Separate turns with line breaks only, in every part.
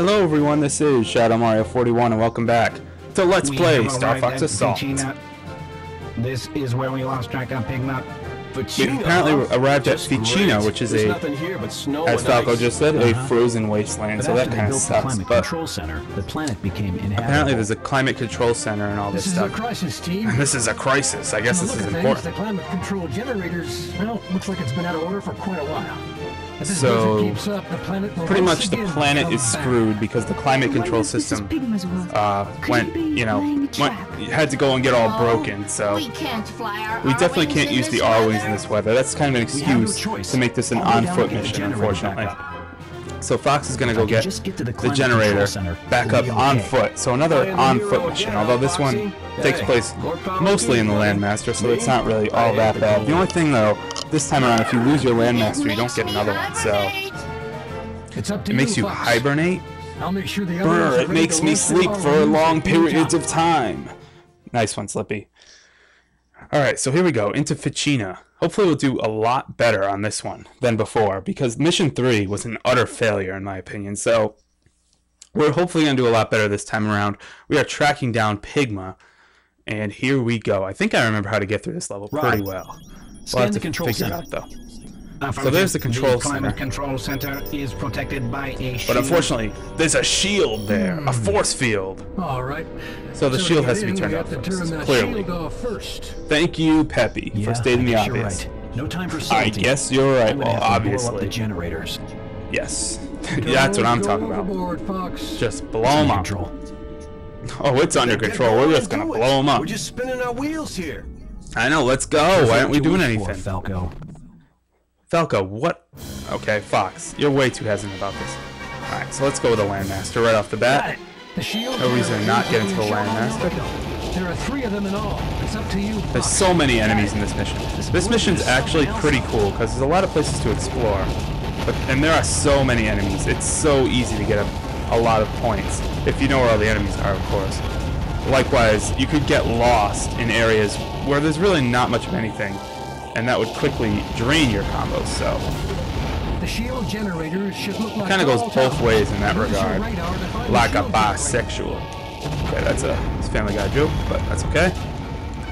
Hello everyone, this is Shadow Mario 41 and welcome back to Let's
We
Play Star Fox Assault.
This is where we lost track of Pigma.
We apparently arrived at Fichina, which is
There's
a,
here but snow
as Falco
ice.
just said, a
Uh-huh.
frozen wasteland,
But
so that kind of sucks. But
center, the planet became inhabitable.
apparently there's a climate control center and all this,
This is a crisis, team.
This is a crisis. I guess this is
of things,
important.
The climate control generators, well, looks like it's been out of order for quite a while.
So,
blizzard keeps up, the planet will
Pretty much the planet is screwed because the climate control system uh, went,
you
know, went, had to go and get all broken, so
we can't fly our
we definitely can't use the R wings in this weather. That's kind of an
We have no
excuse to make this an
All the way down
on-foot
to get the
mission, unfortunately. So Fox is gonna go get
get to the
the generator
center,
back up on
okay.
foot. So another
I am the
on foot mission, although this one takes place mostly in the. Landmaster, so it's not really all that bad.
The
only thing though, this time around, if you lose your
It
Landmaster, you don't get another one. So.
It's up to
it makes you
Fox.
hibernate.
I'll make sure the others
Brr, it makes me sleep for long periods of time. Nice one, Slippy. Alright, so here we go, into Fichina. Hopefully we'll do a lot better on this one than before, because Mission 3 was an utter failure in my opinion, so we're hopefully going to do a lot better this time around. We are tracking down Pigma, and here we go. I think I remember how to get through this level pretty
Right.
well. We'll
Scan
have
the
to
control center.
out, though.
Affirmative.
there's the control
climate
center.
control center is protected by a shield.
But unfortunately, there's a shield there, a hmm. force field.
All right.
So the
to
shield
get
has to be turned off
have to
first,
turn that
clearly.
off first.
Thank you, Peppy,
yeah,
for stating the
I guess you're
obvious.
right. No time for
I
subtlety.
guess you're right.
I'm gonna
Well,
have to blow up the generators.
Yes. That's what I'm talking about.
Fox.
Just blow them up.
Control.
Oh, it's under control. We're just gonna blow them up.
We're just spinning our wheels here.
I know. Let's go. Why aren't we doing
wish for,
anything?
Falco?
Falco, what? Okay, Fox, you're way too hesitant about this. All right, so let's go with the Landmaster right off the bat.
The shield
No reason to not get into the
Shut on
Landmaster.
There are three of them in all. It's up to you.
There's so many enemies in this mission. This mission's actually pretty cool because there's a lot of places to explore, but and there are so many enemies. It's so easy to get a, a lot of points if you know where all the enemies are, of course. Likewise, you could get lost in areas where there's really not much of anything, and that would quickly drain your combos. So
The shield generators should look like
kind of goes both ways in that regard,
radar to find the
like a bisexual. Okay, that's a Family Guy joke, but that's okay.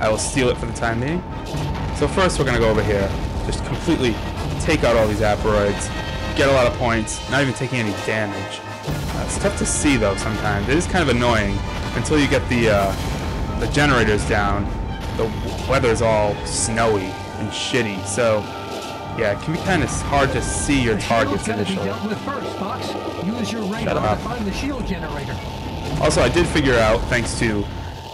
I will steal it for the time being. So first, we're gonna go over here, just completely take out all these asteroids, get a lot of points, not even taking any damage. Uh, it's tough to see though sometimes. It is kind of annoying until you get the uh, the generators down. The weather's all snowy and shitty, so yeah, it can be kind of hard to see your targets initially.
first, Fox. Use your radar
up.
to find the shield generator.
Also, I did figure out, thanks to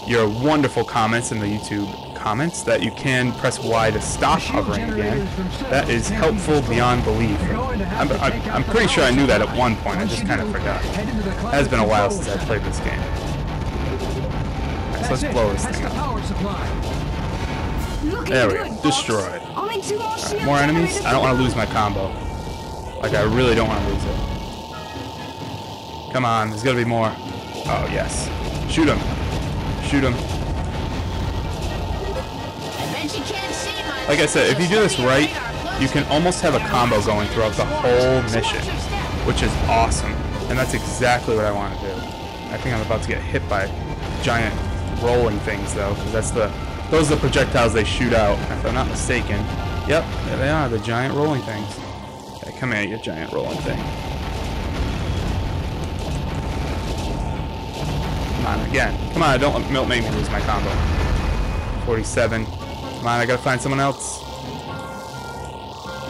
your wonderful comments in the YouTube comments, that you can press Y to stop hovering again. That is helpful beyond belief. I'm, I'm, I'm pretty sure I knew that at one point, I just kind of forgot. It has been a while since I played this game. Alright, so let's blow this thing up.
Power supply.
Looking
There we go.
Fox.
Destroyed.
More
enemies? I don't want to lose my combo. Like, I really don't want to lose it. Come on, there's got to be more. Oh, yes. Shoot him. Shoot him.
I bet you can't see much.
Like I said, if you do this right, you can almost have a combo going throughout the whole mission,
Watch your step.
which is awesome. And that's exactly what I want to do. I think I'm about to get hit by giant rolling things, though, because that's the those are the projectiles they shoot out. If I'm not mistaken. Yep, there they are, the giant rolling things. Okay, come here, you giant rolling thing. Come on, again. Come on, don't don't make me lose my combo. 47. Come on, I gotta find someone else.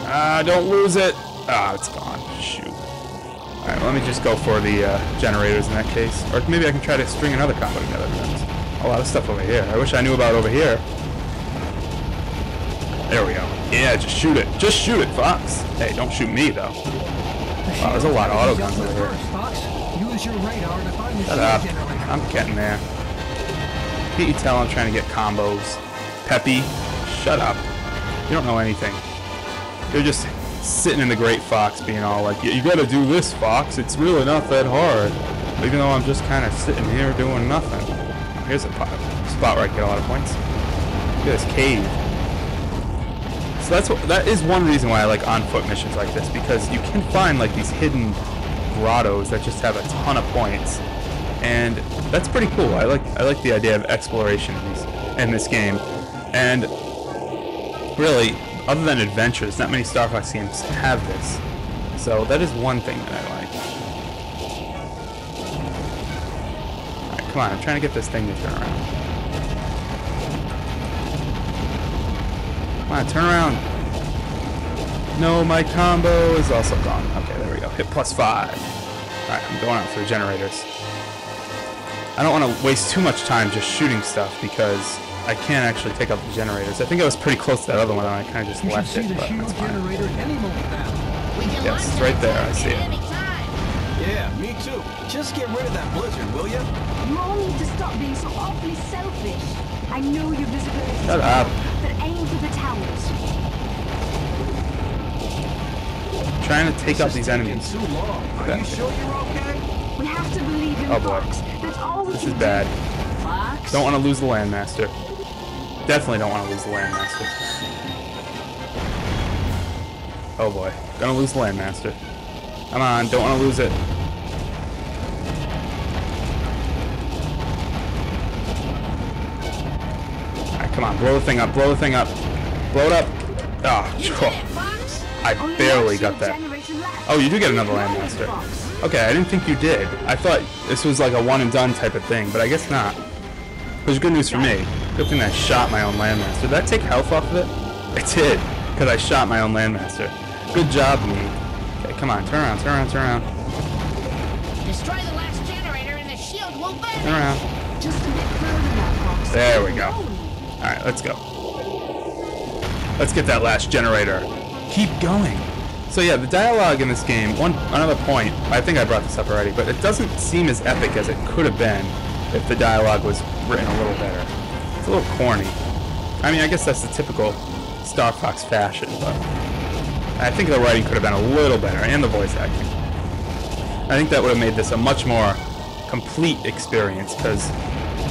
Ah, don't lose it. Ah, it's gone. Shoot. Alright, let me just go for the uh, generators in that case. Or maybe I can try to string another combo together. A lot of stuff over here. I wish I knew about over here. There we go. Yeah, just shoot it. Just shoot it, Fox. Hey, don't shoot me, though. Wow, there's a lot of auto guns over here. Shut up. I'm getting there. Can't you tell I'm trying to get combos? Peppy, shut up. You don't know anything. You're just sitting in the Great Fox being all like, you gotta do this, Fox. It's really not that hard. Even though I'm just kind of sitting here doing nothing. Here's a spot where I get a lot of points. Look at this cave. So that's what, that is one reason why I like on foot missions like this because you can find like these hidden grottos that just have a ton of points, and that's pretty cool. I like I like the idea of exploration in, in this game, and really, other than adventures, not many Star Fox games have this. So that is one thing that I like. Come on, I'm trying to get this thing to turn around. Come on, turn around. No, my combo is also gone. Okay, there we go. Hit plus five. Alright, I'm going out for the generators. I don't want to waste too much time just shooting stuff because I can't actually take out the generators. I think I was pretty close to that other one and I kind of just
You
left it, but that's fine.
generator any moment now.
Yes, it's right there, I see it.
At any time.
Yeah, me too. Just get rid of that blizzard, will ya?
You all need to stop being so awfully selfish. I know your visibility is
Shut up.
but aim for the towers.
Trying to take out these enemies.
too long. Are
Okay.
you sure you're okay?
We have to believe in
Oh, boy.
Fox. That's all
This
can
is bad.
do. Fox?
Don't want to lose the Landmaster. Definitely don't want to lose the Landmaster. Oh boy. Gonna lose the Landmaster. Come on, don't want to lose it. On, blow the thing up, blow the thing up. Blow it up.
Ah, oh, it, Fox.
I barely got that. Oh, you do get another Landmaster. Okay, I didn't think you did. I thought this was like a one and done type of thing, but I guess not. Which is good news for me. Good thing I shot my own Landmaster. Did that take health off of it? It did, because I shot my own Landmaster. Good job, me. Okay, come on, turn around, turn around, turn around.
Destroy the last generator and the shield will
Turn
vanish.
around.
Just a bit further now, Fox.
There we go. Alright, let's go. Let's get that last generator. Keep going. So yeah, the dialogue in this game, one another point, I think I brought this up already, but it doesn't seem as epic as it could have been if the dialogue was written a little better. It's a little corny. I mean, I guess that's the typical Star Fox fashion, but I think the writing could have been a little better, and the voice acting. I think that would have made this a much more complete experience, because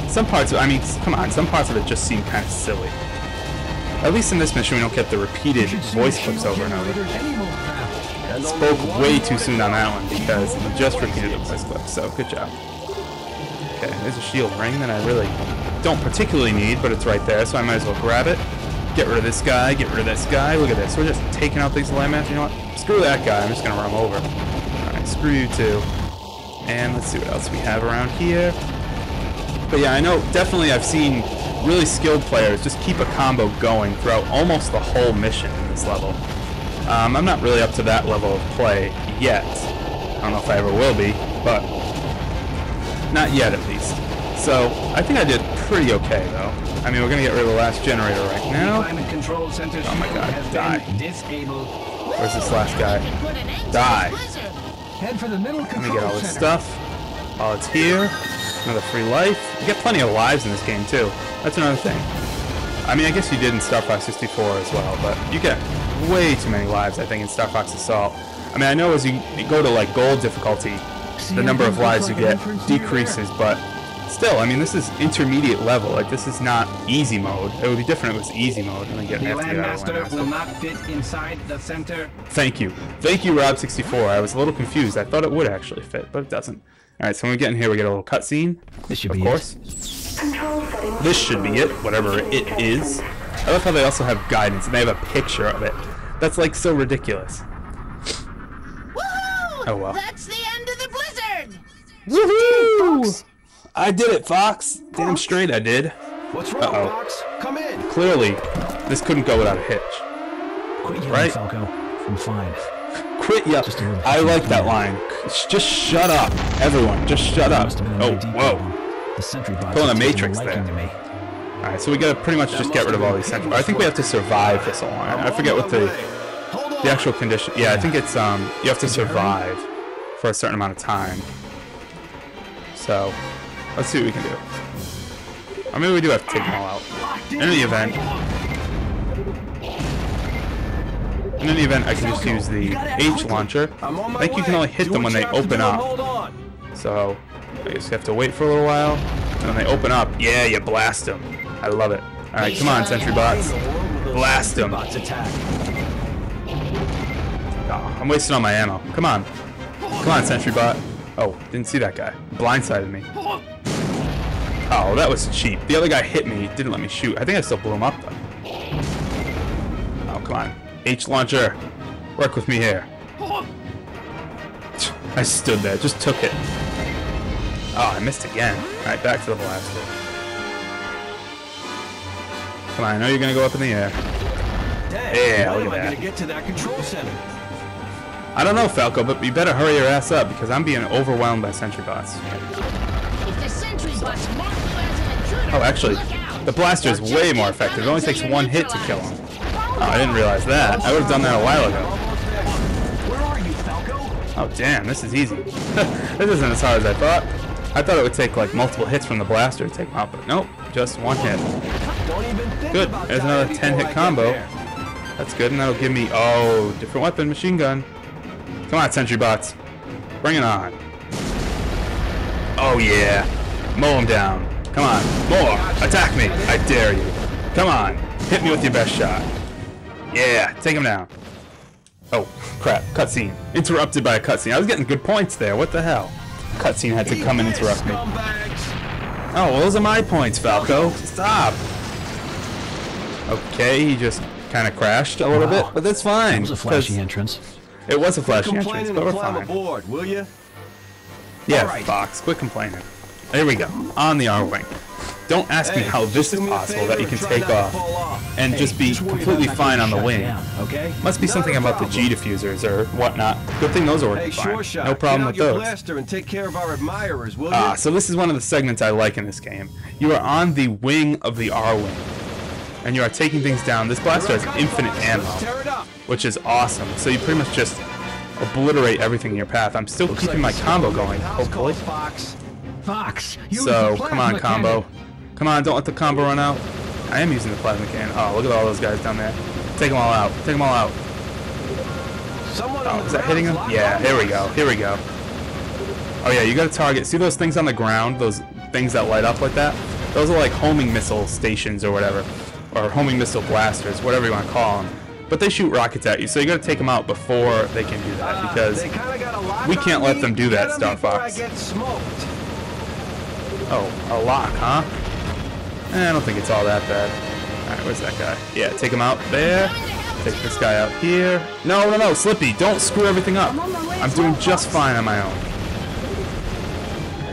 some parts, I mean, come on, some parts of it just seem kind of silly. At least in this mission, we don't get the repeated voice clips over and over. Spoke way too soon on that one because
moving
just repeated the voice clip, so good job. Okay, there's a shield ring that I really don't particularly need, but it's right there, so I might as well grab it. Get rid of this guy, get rid of this guy. Look at this, we're just taking out these landmass. You know what? Screw that guy, I'm just gonna run him over. Alright, screw you too. And let's see what else we have around here. But yeah, I know definitely I've seen really skilled players just keep a combo going throughout almost the whole mission in this level. Um, I'm not really up to that level of play yet. I don't know if I ever will be, but not yet at least. So I think I did pretty okay though. I mean, we're gonna get rid of the last generator right now.
Climate control center
Oh my
shield
God,
has
die.
been.
Where's this last guy?
We can put an end to
Die.
the blizzard.
Head for the middle
Let
control
me get all this stuff. While it's here, another free life. You get plenty of lives in this game too. That's another thing. I mean, I guess you did in Star Fox 64 as well, but you get way too many lives, I think, in Star Fox Assault. I mean, I know as you go to like gold difficulty, the number of lives you get decreases, but still, I mean, this is intermediate level. Like, this is not easy mode. It would be different if it was easy mode, and then get
The
have to get out of the
Landmaster will not fit inside the center.
Thank you. Thank you, Rob64. I was a little confused. I thought it would actually fit, but it doesn't. Alright, so when we get in here, we get a little cutscene.
This should
Of
be
course. This should be it, whatever it is. I love how they also have guidance, and they have a picture of it. That's like so ridiculous.
Woohoo!
Oh, well.
That's the end of the blizzard.
Woohoo! I did it, Fox! Damn straight I did.
What's wrong,
Uh-oh.
Fox? Come in.
Clearly, this couldn't go without a hitch.
Quit yelling,
Right.
Falco. I'm fine.
Quit yelling.
Just a little
I like that line. Just shut up. Everyone, just shut up.
Must have been an
Oh, whoa.
problem. The sentry bots
Pulling a Matrix
liking
there.
to me.
Alright, so we gotta pretty much just get rid of all these sentries. I think we have to survive this so long. I forget what the the actual condition. Yeah, I think it's um you have to survive for a certain amount of time. So let's see what we can do. I mean, we do have to take them all out. In any event, in any event, I can just use the H launcher. I think you can only hit them when they open up. So I just have to wait for a little while, and when they open up, yeah, you blast them. I love it. All right, come on, Sentry Bots. Blast them. Oh, I'm wasting all my ammo. Come on. Come on, Sentry Bot. Oh, didn't see that guy. Blindsided me. Oh, that was cheap. The other guy hit me, didn't let me shoot. I think I still blew him up though. Oh, come on. H launcher. Work with me here. I stood there, just took it. Oh, I missed again. Alright, back to the blaster. Come on, I know you're gonna go up in the air.
Dang,
Yeah,
when
look
am
at
I
that.
gonna get to that control center?
I don't know, Falco, but you better hurry your ass up because I'm being overwhelmed by sentry bots.
If the sentry bots mark you as an intruder,
Oh, actually, the blaster is way more effective. It only takes one hit to kill
neutralized.
him. Oh, I didn't realize that. I would have done that a while ago.
Where are you, Falco?
Oh, damn, this is easy. this isn't as hard as I thought. I thought it would take like multiple hits from the blaster to take him out, but nope, just one hit.
Don't even think
Good. There's another 10 hit combo. That's good, and that'll give me, oh, different weapon, machine gun. Come on, sentry bots. Bring it on. Oh, yeah. Mow him down. Come on. More. Attack me. I dare you. Come on. Hit me with your best shot. Yeah. Take him down. Oh, crap. Cutscene. Interrupted by a cutscene. I was getting good points there. What the hell? Cutscene had to come and interrupt me. Oh, well, those are my points, Falco. Stop. Okay, he just kind of crashed a little
Wow.
bit, but that's fine.
That was a flashy
'cause
entrance.
It was a flashy entrance, but we're
climb
fine.
aboard, will you?
Yeah,
All right.
Fox, quit complaining. There we go, on the R-Wing. Don't ask me how this is possible that you can take off
off.
and
Hey,
just be
just
completely fine on the wing.
down, okay?
Must be
Not
something about the G diffusers or whatnot. Good thing those are working
Hey,
fine.
sure shot.
No problem with those.
and take care of our admirers, will you?
Ah, so this is one of the segments I like in this game. You are on the wing of the R-Wing, and you are taking things down. This blaster has infinite ammo,
Let's tear it up.
which is awesome. So you pretty much just obliterate everything in your path. I'm still keeping my combo going, hopefully.
Fox.
Fox,
So, come on, combo.
cannon.
Come on, don't let the combo run out. I am using the plasma cannon. Oh, look at all those guys down there. Take them all out. Take them all out.
Someone
Oh, is that hitting them? Yeah, here we go. Here we go. Oh yeah, you gotta target. See those things on the ground? Those things that light up like that? Those are like homing missile stations or whatever. Or homing missile blasters, whatever you want to call them. But they shoot rockets at you, so you gotta take them out before they can do that.
Ah,
Because,
they kinda got a lock
we can't let them do that, Star Fox.
I get smoked.
oh, a lock, huh? Eh, I don't think it's all that bad. Alright, where's that guy? Yeah, take him out there. Take this guy out here. No, no, no, Slippy, don't screw everything up.
I'm
doing just fine on my own.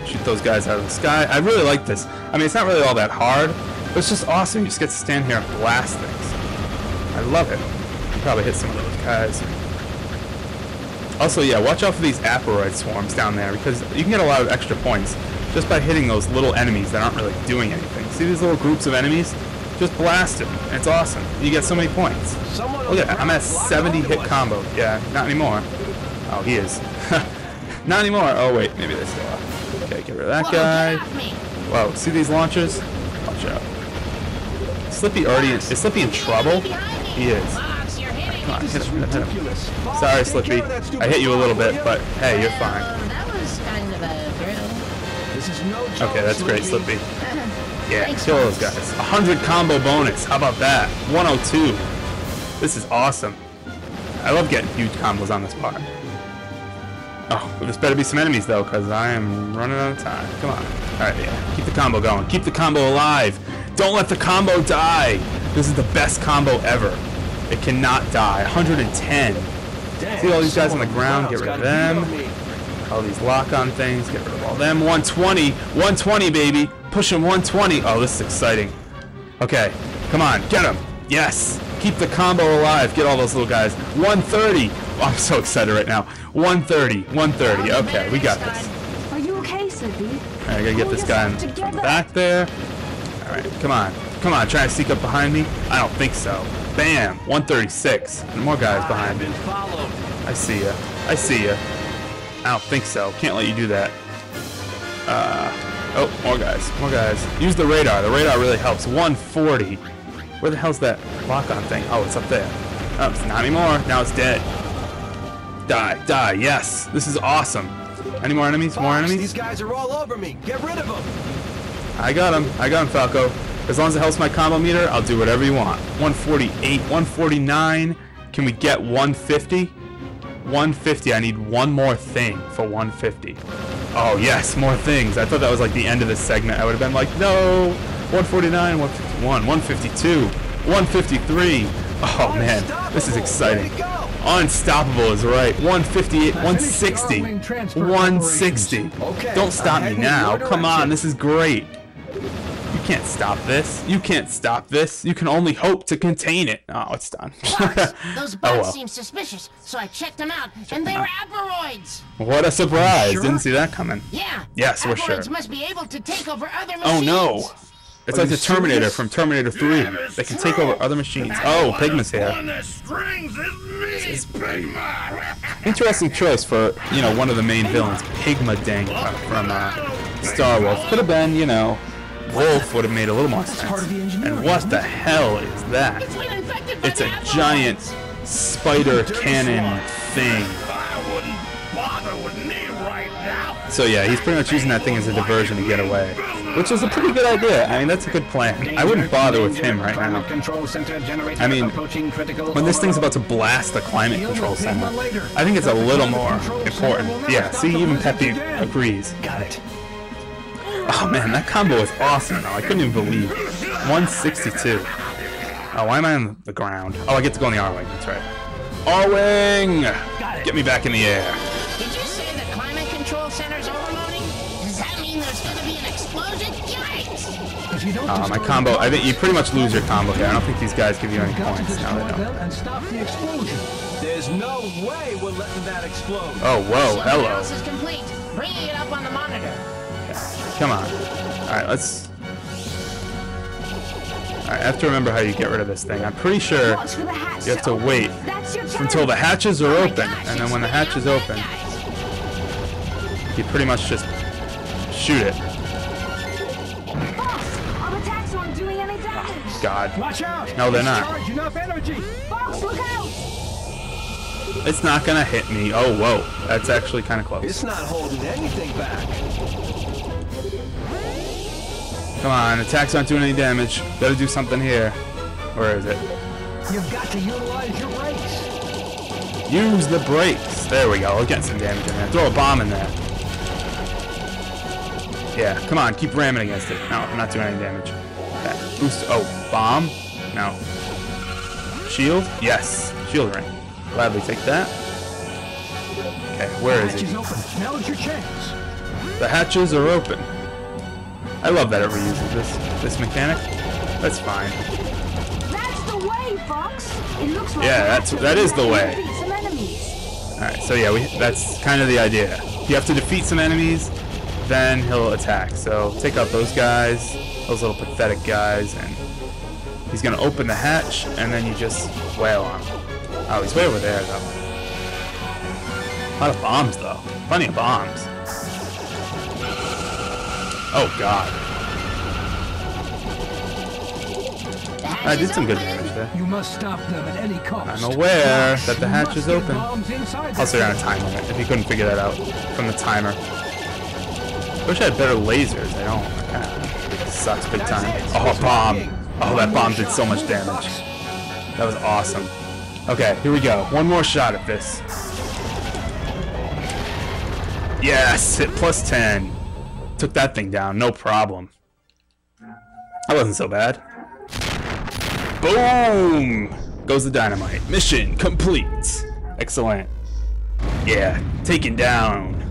Shoot those guys out of the sky. I really like this. I mean, it's not really all that hard, but it's just awesome. You just get to stand here and blast things. I love it. Probably hit some of those guys. Also, yeah, watch out for these Aparoid swarms down there because you can get a lot of extra points just by hitting those little enemies that aren't really doing anything. See these little groups of enemies? Just blast them. It's awesome. You get so many points. Look at that. I'm at 70 hit combo. Yeah, not anymore. Oh, he is. not anymore. Oh, wait. Maybe they still are. Okay, get rid of that guy.
get.
Whoa, see these launchers? Watch out. Slippy already is Slippy in trouble? He is.
Fox,
Come on, hit him, hit him. Sorry, Slippy.
care of that stupid
I hit you a little bit, but hey, you're fine.
This is no joke,
Okay, that's great, Slippy. Yeah,
Thanks,
kill those guys. 100 combo bonus. How about that? 102. This is awesome. I love getting huge combos on this part. Oh, well, this better be some enemies though, because I am running out of time. Come on. Alright, yeah. Keep the combo going. Keep the combo alive. Don't let the combo die. This is the best combo ever. It cannot die. 110.
Damn,
See all these guys on the ground? Get rid of
got a
them.
Beat on me.
All these lock-on things, get rid of all them. 120, 120, baby. Push him 120. Oh, this is exciting. Okay, come on, get him. Yes. Keep the combo alive. Get all those little guys. 130. Oh, I'm so excited right now. 130, 130. Okay, we got this.
Are you okay, Slippy?
All right, I gotta get this guy in from the back there. All right, come on, come on. Try to sneak up behind me. I don't think so. Bam, 136. And more guys behind me.
been.
I see ya. I see ya. I don't think so. Can't let you do that. Uh, oh, more guys. More guys. Use the radar. The radar really helps. 140. Where the hell's that lock-on thing? Oh, it's up there. Oh, it's not anymore. Now it's dead. Die. Die. Yes. This is awesome. Any more enemies? More enemies?
These guys are all over me. Get rid of them.
I got him. I got him, Falco. As long as it helps my combo meter, I'll do whatever you want. 148, 149. Can we get 150? 150. I need one more thing for 150. Oh, yes, more things. I thought that was like the end of this segment. I would have been like, no, 149, 151, 152, 153. Oh, man, this is exciting. Unstoppable is right. 158, 160, 160. Don't stop me now. Come on, this is great. You can't stop this. You can't stop this. You can only hope to contain it. Oh, it's done.
Fox, those
oh well.
seem suspicious, so I checked them out, and they were aparoids.
What a surprise. Didn't see that coming.
Yeah.
Yes, we're
aparoids
sure.
must be able to take over other machines.
Oh no. It's like the Terminator from Terminator 3. They can take over other machines. Oh, Pigma's here. Interesting choice for, you know, one of the main villains, Pigma Dengar from uh, Star Wars. Could have been, you know, Wolf would have made a little more sense. And what the hell is that?
It's been infected by
It's
the
a
aparoid.
giant spider cannon thing. So yeah, he's pretty much using that thing as a diversion to get away. Which is a pretty good idea. I mean, that's a good plan. I wouldn't bother with him right now.
Control center generator
I mean, When this thing's about to blast the climate control center, I think it's a little more important. Yeah, see, even Peppy agrees.
Got it.
Oh man, that combo was awesome though. I couldn't even believe it. 162. Oh, why am I on the ground? Oh, I get to go in the R-Wing, that's right. R-Wing! Get me back in the air.
Did you say the climate control center's overloading? Does that mean there's going to be an explosion? Yikes!
If you don't
Uh, my combo, I think you pretty much lose your combo here. I don't think these guys give you any
you've got to
points. No, they don't.
them and stop the explosion.
There's no way we're letting that explode.
Oh, whoa,
The
hello.
analysis complete. Bringing it up on the monitor.
Come on. Alright, let's... Alright, I have to remember how you get rid of this thing. I'm pretty sure
Watch for the hatch.
you have to wait
That's your turn.
until the hatches are
Oh
open. And then when the
spitting
hatch is open, you pretty much just shoot it.
Boss, our attacks aren't doing any damage.
Oh, God.
Watch out!
No, they're not.
Discharge enough energy.
Boss, look out!
It's not gonna hit me. Oh, whoa. That's actually kind of close.
It's not holding anything back.
Come on, attacks aren't doing any damage. Gotta do something here. Where is it?
You've got to utilize your brakes.
Use the brakes. There we go. We're getting some damage in there. Throw a bomb in there. Yeah, come on. Keep ramming against it. No, I'm not doing any damage. Boost. Oh, bomb? No. Shield? Yes. Shield ring. Gladly take that. Okay, where is
Hatch
he?
is. Now's your chance.
The hatches are open. I love that it reuses this this mechanic. That's fine.
That's the way, Fox. It looks like
Yeah, that's- that is the way.
defeat Some enemies.
Alright, so yeah, we that's kind of the idea. You have to defeat some enemies, then he'll attack. So take out those guys, those little pathetic guys, and he's gonna open the hatch, and then you just wail on him. Oh, he's way over there though. A lot of bombs though. Plenty of bombs. Oh god. I did some good damage there.
You must stop them at any cost.
I'm aware that the hatch is open. Also, you're on a time limit, if you couldn't figure that out from the timer. I Wish I had better lasers, I don't. Kinda sucks big time. Oh, bomb! Oh, that bomb did so much damage. That was awesome. Okay, here we go. One more shot at this. Yes, hit plus 10. Took that thing down, no problem. That wasn't so bad. Boom! Goes the dynamite. Mission complete. Excellent. Yeah, taken down.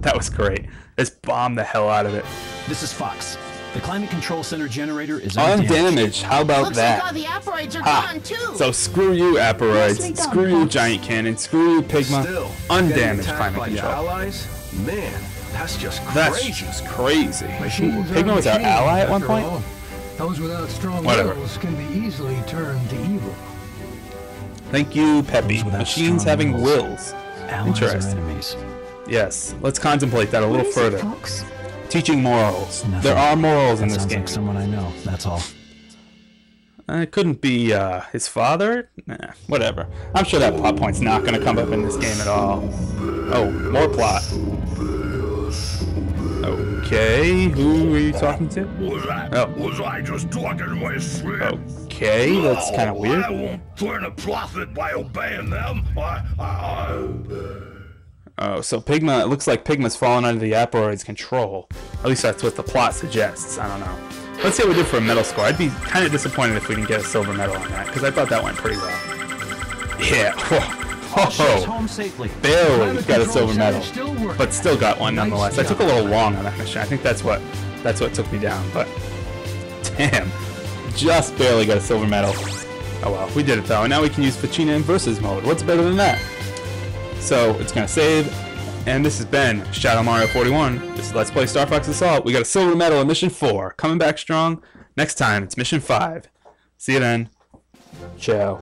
That was great. Just bombed the hell out of it.
This is Fox. The climate control center generator is undamaged.
Undamaged. How about
Looks like all
that?
the aparoids are
Ha!
gone too.
So screw you, aparoids.
Nicely done,
Screw you, giant cannon. Screw you, Pigma.
Still,
Undamaged climate control.
allies? Man, that's just
That's
crazy.
just crazy.
Machines are
Pigma was our
machines,
ally at one point?
all. Those without strong
Whatever.
wills can be easily turned to evil.
Thank you, Peppy. Machines having
wills.
wills.
Allies or
Interesting.
enemies.
Yes, let's contemplate that a
What
little
is it,
further.
Fox?
Teaching morals.
Nothing.
There are morals in
That
this
sounds
game.
like someone I know. That's all.
Uh, It couldn't be uh, his father? Nah, whatever. I'm sure that plot point's not going to come up in this game at all. Oh, more plot. Okay, who are you talking to?
Was I,
Oh.
was I just talking with Swift?
Okay, that's kind of weird.
I won't turn a profit by obeying them. I, I, I,
Oh, so Pigma, it looks like Pigma's fallen under the Aparoid's control. At least that's what the plot suggests. I don't know. Let's see what we did for a medal score. I'd be kind of disappointed if we didn't get a silver medal on that, because I thought that went pretty well. Yeah. Oh,
home safely.
barely got a silver medal, but still got one nonetheless. I took a little long on that mission. I think that's what that's what took me down. But damn, just barely got a silver medal. Oh well, we did it though. And now we can use Fichina in versus mode. What's better than that? So it's gonna save. And this has been Shadow Mario 41. This is Let's Play Star Fox Assault. We got a silver medal in Mission 4. Coming back strong. Next time, it's Mission 5. See you then. Ciao.